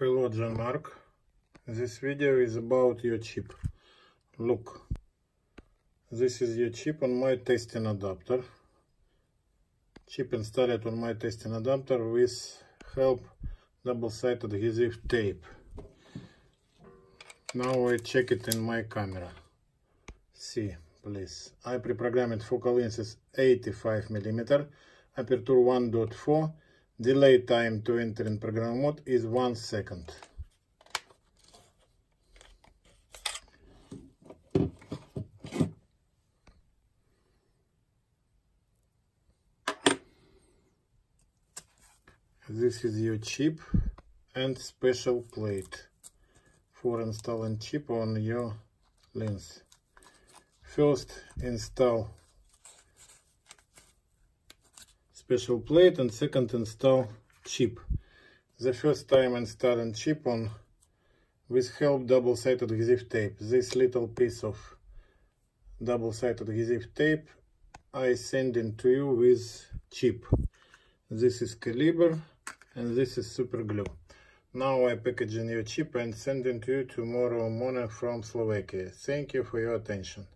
Hello Jean-Marc. This video is about your chip. Look, this is your chip on my testing adapter. Chip installed on my testing adapter with help double-sided adhesive tape. Now I check it in my camera. See, please. I pre-programmed focal length is 85 mm, aperture 1.4 Delay time to enter in program mode is one second. This is your chip and special plate for installing chip on your lens. First install special plate and second install chip. The first time installing chip on with help double-sided adhesive tape. This little piece of double-sided adhesive tape I send to you with chip. This is caliber and this is super glue. Now I package in your chip and send it to you tomorrow morning from Slovakia. Thank you for your attention.